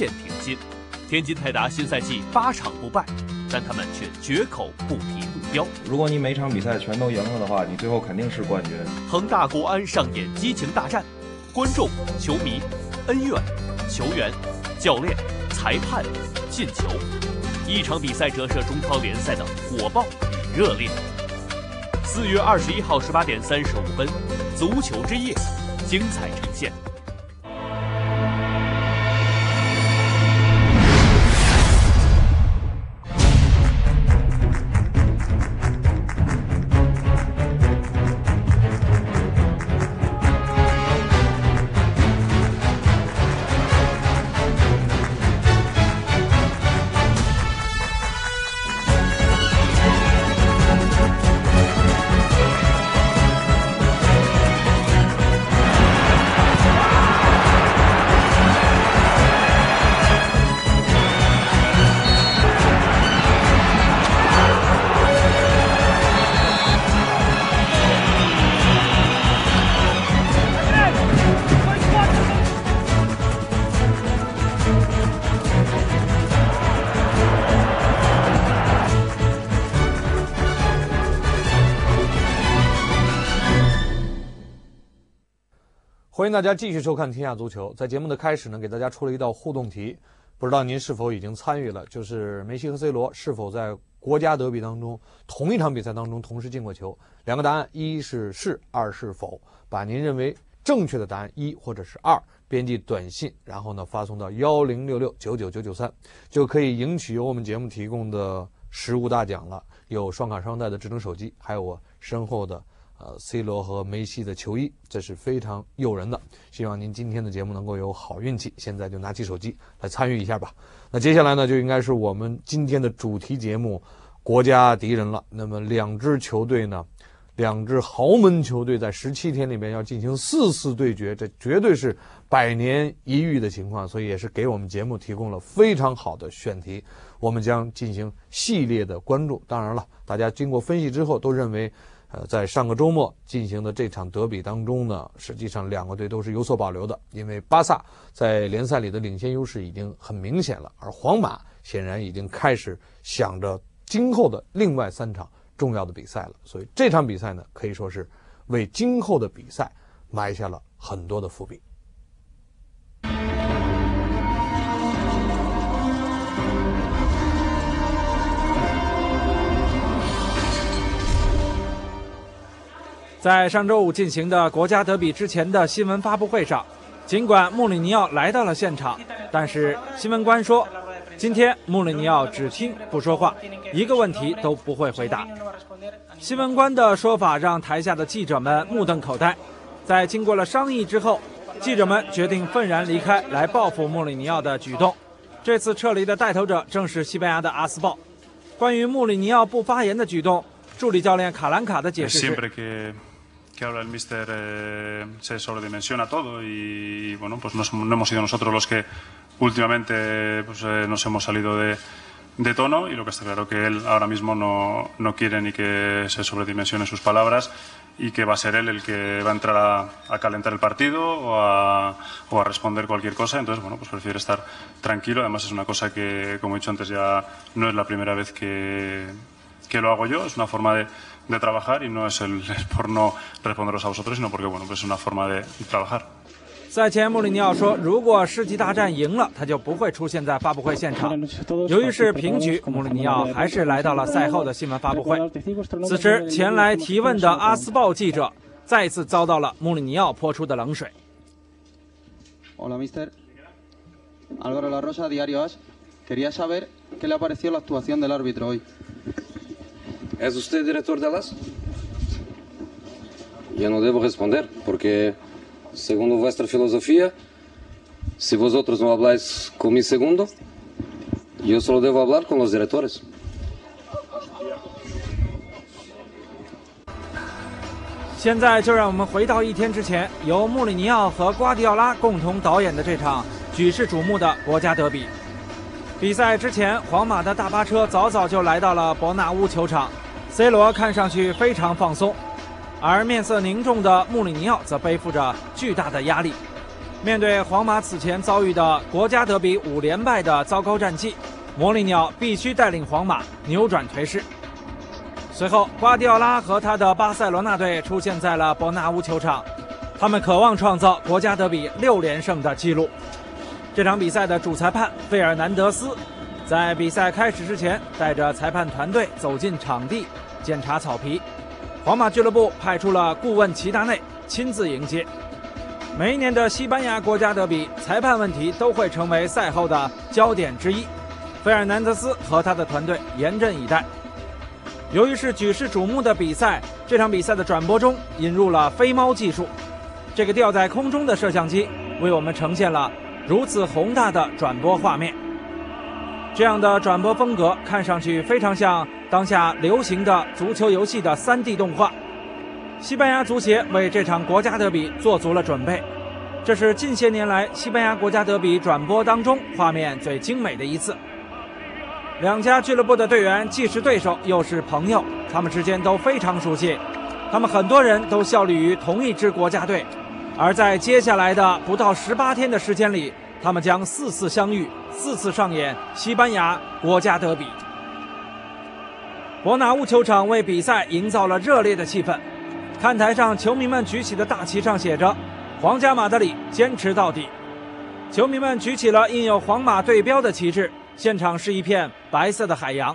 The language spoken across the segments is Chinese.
线挺进。天津泰达新赛季八场不败，但他们却绝口不提目标。如果你每场比赛全都赢了的话，你最后肯定是冠军。恒大国安上演激情大战，观众、球迷、恩怨、球员、教练、裁判、进球，一场比赛折射中超联赛的火爆与热烈。四月二十一号十八点三十五分，足球之夜，精彩呈现。欢迎大家继续收看《天下足球》。在节目的开始呢，给大家出了一道互动题，不知道您是否已经参与了？就是梅西和 C 罗是否在国家德比当中同一场比赛当中同时进过球？两个答案，一是是，二是否。把您认为正确的答案一或者是二编辑短信，然后呢发送到幺零六六九九九九三，就可以赢取由我们节目提供的实物大奖了，有双卡双待的智能手机，还有我身后的。呃，C 罗和梅西的球衣，这是非常诱人的。希望您今天的节目能够有好运气。现在就拿起手机来参与一下吧。那接下来呢，就应该是我们今天的主题节目——国家敌人了。那么两支球队呢，两支豪门球队在十七天里面要进行四次对决，这绝对是百年一遇的情况，所以也是给我们节目提供了非常好的选题。我们将进行系列的关注。当然了，大家经过分析之后都认为。呃，在上个周末进行的这场德比当中呢，实际上两个队都是有所保留的，因为巴萨在联赛里的领先优势已经很明显了，而皇马显然已经开始想着今后的另外三场重要的比赛了。所以这场比赛呢，可以说是为今后的比赛埋下了很多的伏笔。在上周五进行的国家德比之前的新闻发布会上，尽管穆里尼奥来到了现场，但是新闻官说，今天穆里尼奥只听不说话，一个问题都不会回答。新闻官的说法让台下的记者们目瞪口呆。在经过了商议之后，记者们决定愤然离开，来报复穆里尼奥的举动。这次撤离的带头者正是西班牙的《阿斯报》。关于穆里尼奥不发言的举动，助理教练卡兰卡的解释是。que ahora el míster eh, se sobredimensiona todo y, bueno, pues no, hemos sido nosotros los que últimamente pues, eh, nos hemos salido de, de, tono y lo que está claro que él ahora mismo no, no, quiere ni que se sobredimensione sus palabras y que va a ser él el que va a entrar a, a calentar el partido o a, o a, responder cualquier cosa. Entonces, bueno, pues prefiere estar tranquilo. Además es una cosa que, como he dicho antes, ya no es la primera vez que, que lo hago yo. Es una forma de de trabajar y no es, el, es por no responderos a vosotros, sino porque bueno, pues es una forma de trabajar. 赛前，穆里尼奥说：“如果世纪大战赢了，他就不会出现在发布会现场。”由于是平局，穆里尼奥还是来到了赛后的新闻发布会。此时，前来提问的《阿斯报》记者再次遭到了穆里尼奥泼出的冷水。Hola, Mister. Álvaro La Rosa, Diario As. Quería saber qué le ha parecido la actuación del árbitro hoy. ¿Es usted director de las? Yo no debo responder, porque según vuestra filosofía, si vosotros no habláis con mi segundo, yo solo debo hablar con los directores. 现在就让我们回到一天之前，由穆里尼奥和瓜迪奥拉共同导演的这场举世瞩目的国家德比。比赛之前，皇马的大巴车早早就来到了伯纳乌球场。C 罗看上去非常放松，而面色凝重的穆里尼奥则背负着巨大的压力。面对皇马此前遭遇的国家德比五连败的糟糕战绩，莫里尼奥必须带领皇马扭转颓势。随后，瓜迪奥拉和他的巴塞罗那队出现在了伯纳乌球场，他们渴望创造国家德比六连胜的纪录。这场比赛的主裁判费尔南德斯，在比赛开始之前带着裁判团队走进场地检查草皮。皇马俱乐部派出了顾问齐达内亲自迎接。每一年的西班牙国家德比，裁判问题都会成为赛后的焦点之一。费尔南德斯和他的团队严阵以待。由于是举世瞩目的比赛，这场比赛的转播中引入了飞猫技术。这个吊在空中的摄像机为我们呈现了如此宏大的转播画面。这样的转播风格看上去非常像当下流行的足球游戏的 3D 动画。西班牙足协为这场国家德比做足了准备，这是近些年来西班牙国家德比转播当中画面最精美的一次。两家俱乐部的队员既是对手又是朋友，他们之间都非常熟悉，他们很多人都效力于同一支国家队，而在接下来的不到十八天的时间里，他们将四次相遇，四次上演西班牙国家德比。伯纳乌球场为比赛营造了热烈的气氛。看台上，球迷们举起的大旗上写着“皇家马德里坚持到底”。球迷们举起了印有皇马队标的旗帜，现场是一片白色的海洋。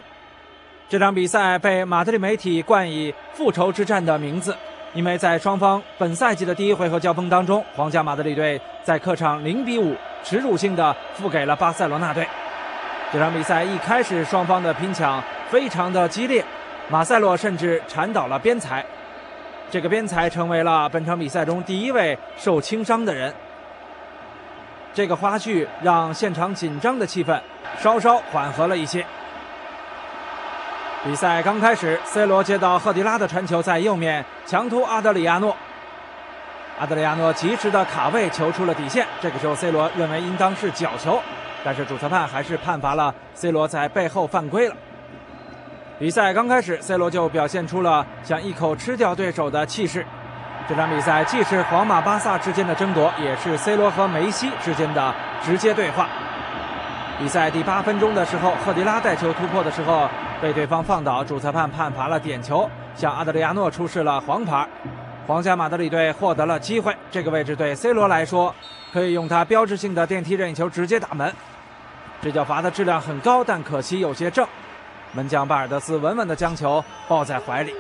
这场比赛被马德里媒体冠以“复仇之战”的名字，因为在双方本赛季的第一回合交锋当中，皇家马德里队在客场零比五耻辱性的付给了巴塞罗那队。这场比赛一开始，双方的拼抢非常的激烈，马塞洛甚至铲倒了边裁。这个边裁成为了本场比赛中第一位受轻伤的人。这个花絮让现场紧张的气氛稍稍缓和了一些。比赛刚开始，C 罗接到赫迪拉的传球，在右面强突阿德里亚诺。阿德里亚诺及时的卡位，球出了底线。这个时候，C 罗认为应当是角球，但是主裁判还是判罚了 C 罗在背后犯规了。比赛刚开始，C 罗就表现出了想一口吃掉对手的气势。这场比赛既是皇马、巴萨之间的争夺，也是 C 罗和梅西之间的直接对话。比赛第八分钟的时候，赫迪拉带球突破的时候被对方放倒，主裁判判罚了点球，向阿德里亚诺出示了黄牌。皇家马德里队获得了机会，这个位置对 C 罗来说可以用他标志性的电梯任意球直接打门。这脚罚的质量很高，但可惜有些正。门将巴尔德斯稳稳地将球抱在怀里。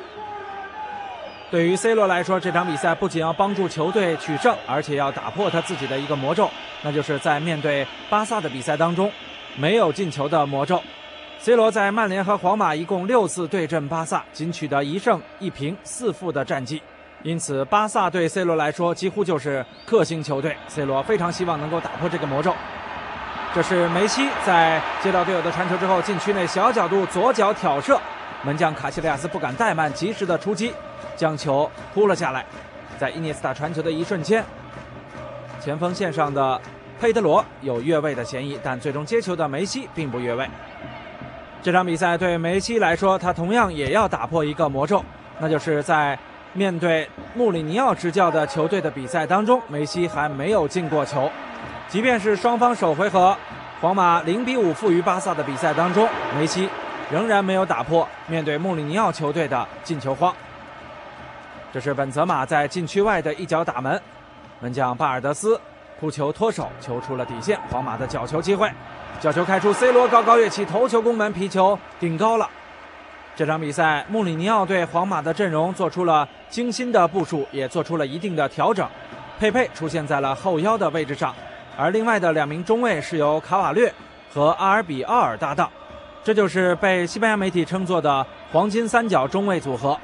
对于 C 罗来说，这场比赛不仅要帮助球队取胜，而且要打破他自己的一个魔咒，那就是在面对巴萨的比赛当中没有进球的魔咒。C 罗在曼联和皇马一共六次对阵巴萨，仅取得一胜一平四负的战绩，因此巴萨对 C 罗来说几乎就是克星球队。C 罗非常希望能够打破这个魔咒。这是梅西在接到队友的传球之后，禁区内小角度左脚挑射，门将卡西利亚斯不敢怠慢，及时的出击，将球扑了下来。在伊涅斯塔传球的一瞬间，前锋线上的佩德罗有越位的嫌疑，但最终接球的梅西并不越位。这场比赛对梅西来说，他同样也要打破一个魔咒，那就是在面对穆里尼奥执教的球队的比赛当中，梅西还没有进过球。即便是双方首回合皇马零比五负于巴萨的比赛当中，梅西仍然没有打破面对穆里尼奥球队的进球荒。这是本泽马在禁区外的一脚打门，门将巴尔德斯扑球脱手，球出了底线，皇马的角球机会，角球开出，C 罗高高跃起，头球攻门，皮球顶高了。这场比赛，穆里尼奥对皇马的阵容做出了精心的部署，也做出了一定的调整。佩佩出现在了后腰的位置上，而另外的两名中卫是由卡瓦略和阿尔比奥尔搭档，这就是被西班牙媒体称作的“黄金三角”中卫组合。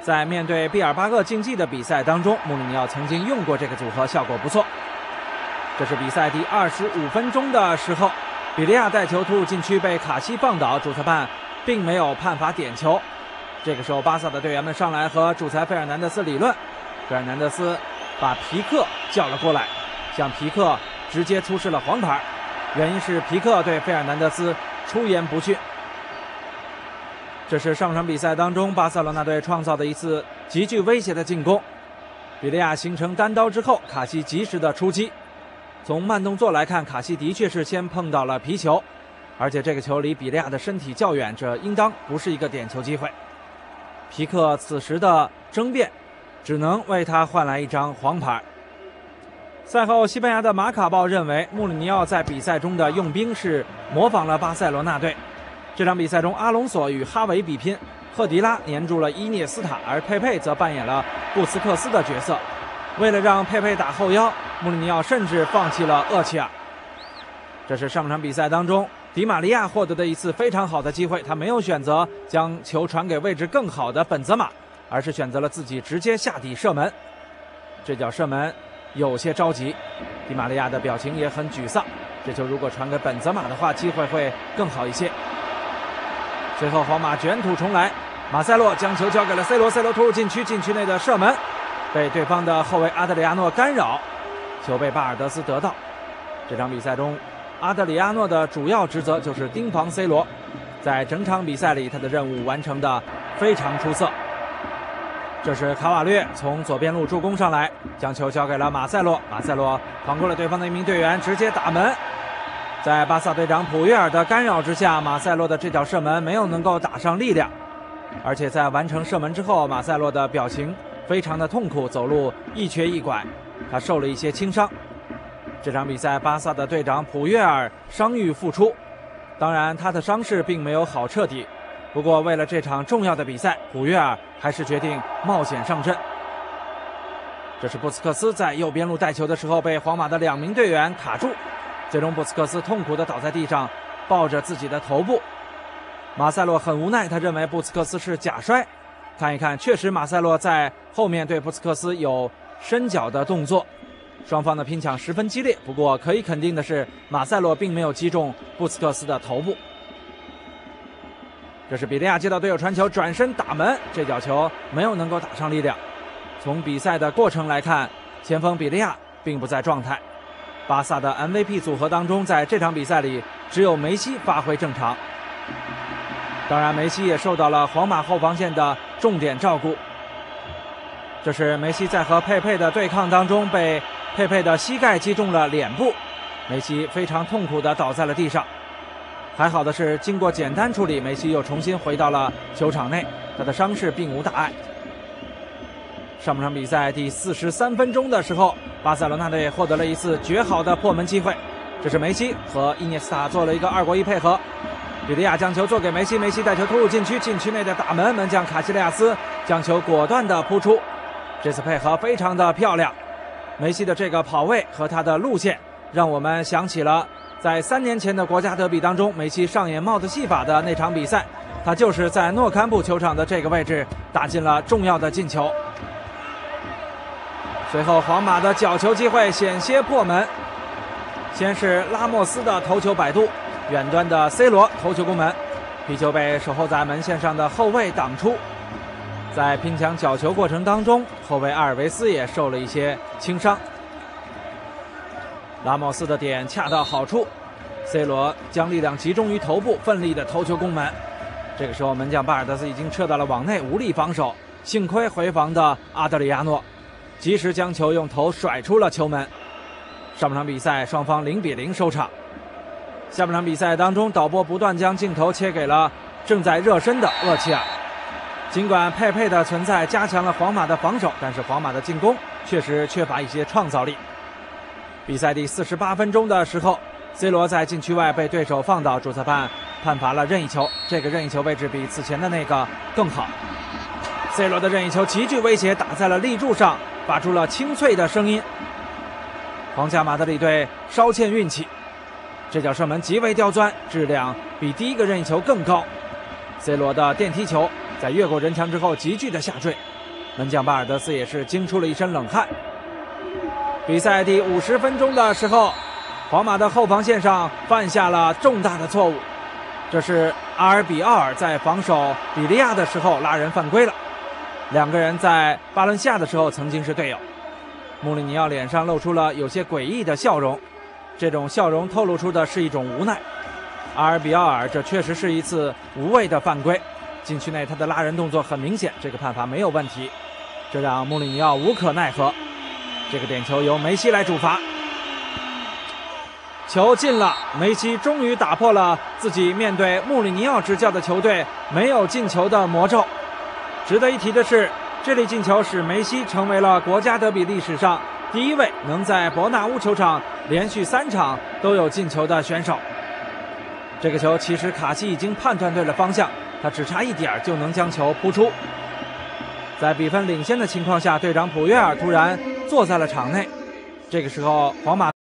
在面对毕尔巴鄂竞技的比赛当中，穆里尼奥曾经用过这个组合，效果不错。这是比赛第二十五分钟的时候，比利亚带球突入禁区被卡西放倒，主裁判并没有判罚点球。这个时候，巴萨的队员们上来和主裁费尔南德斯理论，费尔南德斯。把皮克叫了过来，向皮克直接出示了黄牌，原因是皮克对费尔南德斯出言不逊。这是上场比赛当中巴塞罗那队创造的一次极具威胁的进攻，比利亚形成单刀之后，卡西及时的出击，从慢动作来看，卡西的确是先碰到了皮球，而且这个球离比利亚的身体较远，这应当不是一个点球机会。皮克此时的争辩，只能为他换来一张黄牌。赛后，西班牙的马卡报认为，穆里尼奥在比赛中的用兵是模仿了巴塞罗那队。这场比赛中，阿隆索与哈维比拼，赫迪拉黏住了伊涅斯塔，而佩佩则扮演了布斯克斯的角色。为了让佩佩打后腰，穆里尼奥甚至放弃了厄齐尔。这是上场比赛当中迪马利亚获得的一次非常好的机会，他没有选择将球传给位置更好的本泽马，而是选择了自己直接下底射门。这脚射门。有些着急，迪玛利亚的表情也很沮丧。这球如果传给本泽马的话，机会会更好一些。随后，皇马卷土重来，马塞洛将球交给了 C 罗，C 罗突入禁区，禁区内的射门被对方的后卫阿德里亚诺干扰，球被巴尔德斯得到。这场比赛中，阿德里亚诺的主要职责就是盯防 C 罗，在整场比赛里，他的任务完成的非常出色。这是卡瓦略从左边路助攻上来，将球交给了马塞洛。马塞洛防过了对方的一名队员，直接打门。在巴萨队长普约尔的干扰之下，马塞洛的这脚射门没有能够打上力量，而且在完成射门之后，马塞洛的表情非常的痛苦，走路一瘸一拐，他受了一些轻伤。这场比赛，巴萨的队长普约尔伤愈复出，当然他的伤势并没有好彻底。不过，为了这场重要的比赛，普约尔还是决定冒险上阵。这是布斯克斯在右边路带球的时候被皇马的两名队员卡住，最终布斯克斯痛苦地倒在地上，抱着自己的头部。马塞洛很无奈，他认为布斯克斯是假摔。看一看，确实马塞洛在后面对布斯克斯有伸脚的动作，双方的拼抢十分激烈。不过可以肯定的是，马塞洛并没有击中布斯克斯的头部。这是比利亚接到队友传球，转身打门，这脚球没有能够打上力量。从比赛的过程来看，前锋比利亚并不在状态。巴萨的 MVP 组合当中，在这场比赛里只有梅西发挥正常。当然，梅西也受到了皇马后防线的重点照顾。这是梅西在和佩佩的对抗当中被佩佩的膝盖击中了脸部，梅西非常痛苦地倒在了地上。还好的是，经过简单处理，梅西又重新回到了球场内，他的伤势并无大碍。上半场比赛第四十三分钟的时候，巴塞罗那队获得了一次绝好的破门机会，这是梅西和伊涅斯塔做了一个二过一配合，比利亚将球做给梅西，梅西带球突入禁区，禁区内的大门门将卡西利亚斯将球果断的扑出，这次配合非常的漂亮，梅西的这个跑位和他的路线，让我们想起了。在三年前的国家德比当中，梅西上演帽子戏法的那场比赛，他就是在诺坎普球场的这个位置打进了重要的进球。随后，皇马的角球机会险些破门，先是拉莫斯的头球摆渡，远端的 C 罗头球攻门，皮球被守候在门线上的后卫挡出。在拼抢角球过程当中，后卫阿尔维斯也受了一些轻伤。拉莫斯的点恰到好处，C 罗将力量集中于头部，奋力的头球攻门。这个时候，门将巴尔德斯已经撤到了网内，无力防守。幸亏回防的阿德里亚诺及时将球用头甩出了球门。上半场比赛双方零比零收场。下半场比赛当中，导播不断将镜头切给了正在热身的厄齐尔。尽管佩佩的存在加强了皇马的防守，但是皇马的进攻确实缺乏一些创造力。比赛第四十八分钟的时候，C 罗在禁区外被对手放倒，主裁判判罚了任意球。这个任意球位置比此前的那个更好。C 罗的任意球极具威胁，打在了立柱上，发出了清脆的声音。皇家马德里队稍欠运气，这脚射门极为刁钻，质量比第一个任意球更高。C 罗的电梯球在越过人墙之后急剧的下坠，门将巴尔德斯也是惊出了一身冷汗。比赛第五十分钟的时候，皇马的后防线上犯下了重大的错误。这是阿尔比奥尔在防守比利亚的时候拉人犯规了。两个人在巴伦西亚的时候曾经是队友。穆里尼奥脸上露出了有些诡异的笑容，这种笑容透露出的是一种无奈。阿尔比奥尔，这确实是一次无谓的犯规。禁区内他的拉人动作很明显，这个判罚没有问题，这让穆里尼奥无可奈何。这个点球由梅西来主罚。球进了，梅西终于打破了自己面对穆里尼奥执教的球队没有进球的魔咒。值得一提的是，这粒进球使梅西成为了国家德比历史上第一位能在伯纳乌球场连续三场都有进球的选手。这个球其实卡西已经判断对了方向，只差一点就能将球扑出。在比分领先的情况下，队长普约尔突然坐在了场内。这个时候，皇马。